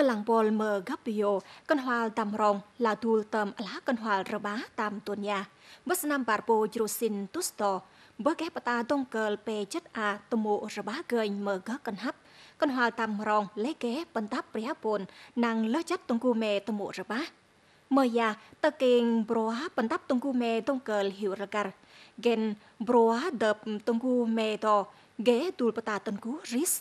ở làng bol mờ gấp bio con hoa tam rong là thul tầm lá con hoa rơ bá tam tuần nhà bớt năm bà bồ jusin tusto bớt ghép ta tông cờ pe chất a tôm mộ rơ bá gơn mờ gấp con hấp con hoa tam rong lấy ghé bần táp bria bồn nàng lỡ chất tông cu mè tôm mộ rơ bá mờ ya ta keng broa bần táp tông cu mè tông cờ hiểu rơ gar gen broa đập tông cu mè to ghé tùl bata tông cu ris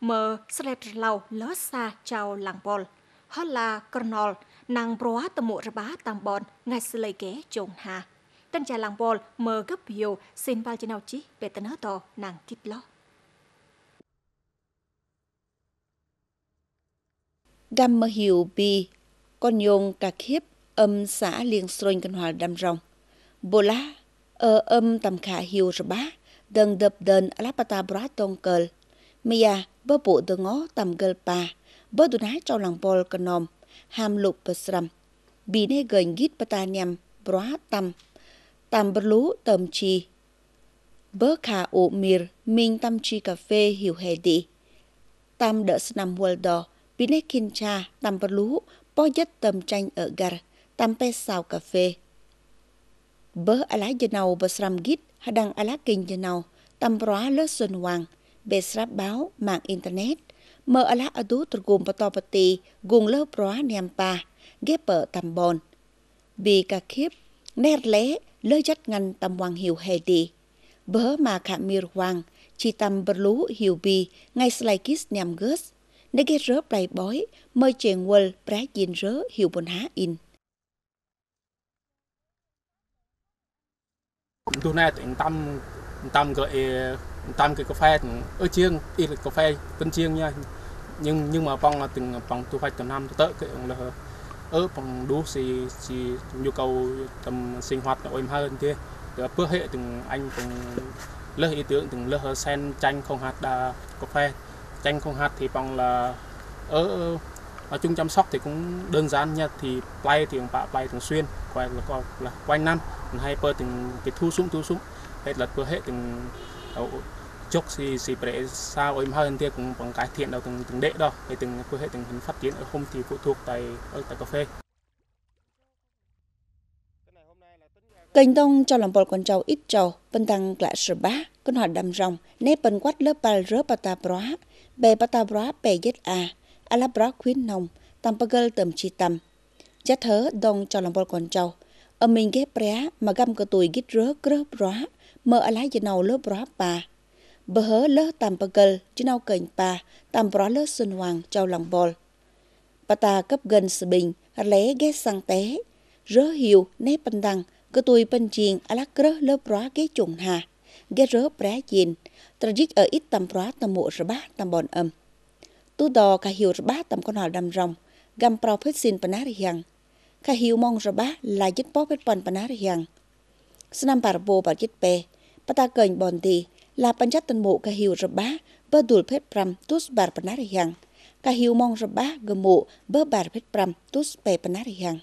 mơ slet lau lỡ xa chào làng bol họ là Colonel nàng broa tầm mộ bá tam bon ngay sư lấy kế chồng hà tên cha làng bol mơ gấp nhiều xin bao chân nào chí về tên to, nàng kít lo đam mơ hiểu bi, con nhung cà khiếp, âm xã liên sơn căn hòa, đam rong bồ lá ở âm tầm khả hiểu ra bá, đần đập đần alapata bra tông cờ. Mia bơ bộ đờ ngó tầm gờ pa, bơ đu ná cho lòng bol cờ nòm, ham lục bơ sram. Bì nê gần gít bà ta nhằm, bróa tầm, tầm bơ lú tầm chi. Bơ khả ổ mìr, mình tâm chi cà phê hiểu hề đi. Tầm đỡ sնam wal đò, bì nê kinh cha, tầm bơ lú, bó dứt tầm tranh ở gar, tầm pe xào cà phê. Bơ á lá dân nào bơ sram gít, hà đăng alá kinh dân nào, tầm bróa lơ xuân hoàng, Besrap báo mạng Internet. Mơ ala adu tergum patopati gung lơ proa niampa, ghép bờ tầm bòn. Bị cả khiếp, nét lé lơ dắt ngăn tầm hoàng hiểu hề đi. Bớ mà khả mir hoàng, chỉ tầm bờ lú hiểu bì, ngay slay kiss nhằm gớt. Nếu ghét rớ play bói, mơ chèn quần prá dìn rớ hiểu bồn há in. Tu này tỉnh tâm tâm cái tam cái cà phê ở chiêng ít cà phê bên chiêng nha. Nhưng nhưng mà bằng từng bằng thu hoạch tầm năm tới cái là ở bằng đủ thì xì nhu cầu tầm sinh hoạt nó êm hơn thế rồi bước hệ từng anh từng lớp ý tưởng từng lớp sen chanh không hạt đà cà phê. Chanh không hạt thì bằng là ở nói chung chăm sóc thì cũng đơn giản nha. Thì play thì bạn play thường xuyên quay là là quanh năm. Hay bơ từng cái thu xuống thu xuống, hết là bữa hệ từng chúc thì si bể sao em hơn thì cũng bằng cải thiện đầu từng từng đệ đó thì từng cơ hệ từng hình phát triển ở không thì phụ thuộc tại ở tại cà phê Kênh đông cho lòng bò con trâu ít trâu, bên tăng lại sửa bá, con hoạt đầm rồng nếp bên quát lớp bà rớ bà ta bó, bè bà ta bó bè giết à, à la bó khuyến nồng, tầm bà gơ tầm chi tầm. Chắc thớ đông cho lòng bò con trâu, ở mình ghép rá mà găm cơ tuổi gít rớ krớ rõ mơ à lá gì nào lớp rõ bà. Bờ hớ lơ tàm bà gờ chứ nào cảnh bà, tàm rõ lơ xuân hoàng trao lòng bol bà ta cấp gần sự bình lé ghé sang té. Rớ hiểu nét bần đăng cơ tuổi bần chiền à lắc rớ lớp bó ghé trùng hà. Ghé rớ rá chiền tra dích ở ít tàm rõ tàm mộ rớ bá tàm bòn âm tu đò cả hiểu rớ bá tàm con hò đầm rồng gam prao phết xin bà nát hiang cả hiểu mong bá là dứt bó phết bòn bà nát hiang. Senam parbo bà dứt bè bà ta cành bòn thì là panjatan mo kahiu reba badul phet pram tus bar panari hang kahiu mong reba gemo bơ bar phet pram tus pe panari hang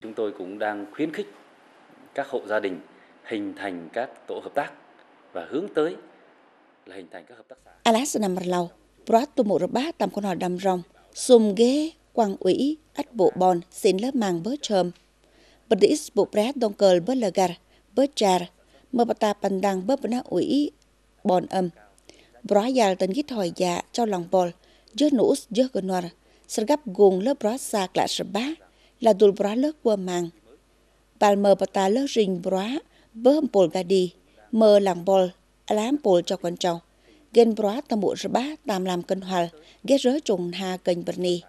Chúng tôi cũng đang khuyến khích các hộ gia đình hình thành các tổ hợp tác và hướng tới là hình thành các hợp tác xã. Alas nam lau, Prat tu một rơ bá tam con hò đầm rong, sùm ghế, quang ủy, ách bộ bòn, xin lớp màng bớt trơm. Bật đĩ bộ prát đông cờ bớt lờ gạt bớt trà, mơ bà ta bàn đăng bớt bà nạ ủy, bòn âm. Bra yal tên ghi thòi dạ cho lòng bòl, dơ nũ dơ gờ nòa, sơ gắp gồm lớp bra xa lạ sơ bá, là đùl bra lớp qua màng. Bà mơ bà ta lớp rình bra, bớm bồn gà đi, mơ lòng bòl, lám bồn cho quan trọng. Gen bro tam bộ sơ bá Tam làm cân hòa Ghé rớ trùng hà kênh bật nì.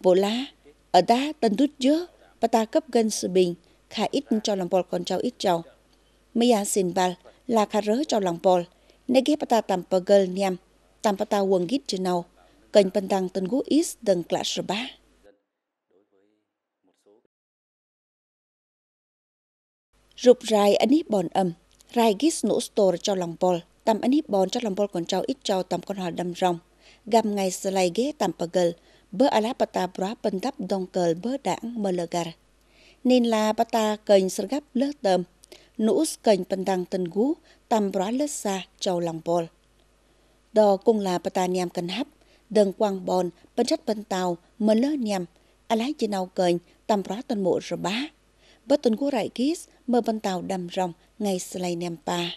Bộ lá Ở đá tân đút dứa, bà ta cấp gần sự bình khá ít cho lòng bol con cháu ít cháu. Mấy à xin bà là khá rớ cho lòng bol, nè ghé bà ta tạm bà gờ nhằm, tạm bà ta quần gít trên nào, kênh bần tăng tân gú ít đừng lạ sơ bá. Rụp rai anh ít bòn âm, rai gít nổ store cho lòng bol, tầm anh hiếp bòn cho lòng bol con cháu ít cháu tầm con hòa đâm rong, găm ngày sơ lai ghé tầm bà gờ, bơ ala pata bra pentap cờ bơ đảng melegar. Nên là pata cần sờ gấp lơ tầm, nũ kênh pentang tân gú, tầm bra lết xa châu lòng bol. Đò cũng là bà ta nhằm cần hấp, đừng quang bòn, bên trách bên tàu, mơ lỡ nhằm, à lái chỉ nào cờnh, tầm bra tân mộ rồi bá. Bất tuần gú rải kýt, mơ bên tàu đầm rồng, ngày sài nèm pa.